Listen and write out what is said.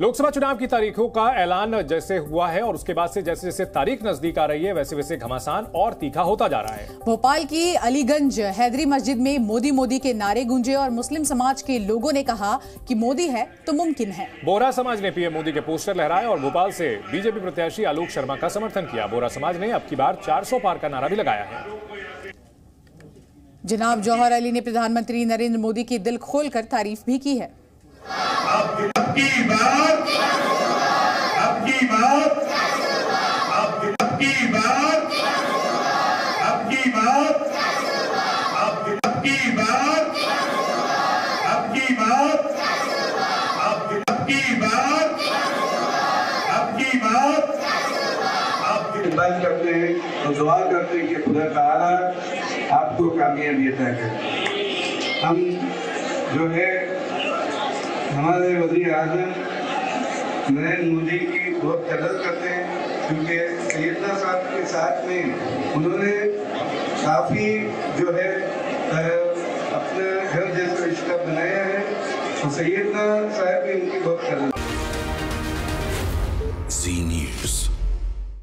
लोकसभा चुनाव की तारीखों का ऐलान जैसे हुआ है और उसके बाद से जैसे जैसे तारीख नज़दीक आ रही है वैसे वैसे घमासान और तीखा होता जा रहा है। भोपाल की अलीगंज हैदरी मस्जिद में मोदी मोदी के नारे गूंजे और मुस्लिम समाज के लोगों ने कहा कि मोदी है तो मुमकिन है। बोरा समाज ने पीएम मोदी के पोस्टर लहराए और भोपाल से बीजेपी प्रत्याशी आलोक शर्मा का समर्थन किया। बोरा समाज ने अब की बार 400 पार का नारा भी लगाया है। जनाब जौहर अली ने प्रधानमंत्री नरेंद्र मोदी की दिल खोलकर तारीफ़ भी की है। अब की बात। अब की बात। अब की बात। अब की बात। अब की बात। अब की बात। अब की बात करते हैं और दुआ करते हैं कि खुदा ताला आपको कामयाबी अता करे। हम जो है, हमारे वज़ीर आज़म, नरेंद्र मोदी की बहुत कदर करते हैं क्योंकि सैदना साहब के साथ में उन्होंने काफ़ी जो है अपने घर जैसा रिश्ता बनाया है तो सैदना साहब भी उनकी बहुत कदर.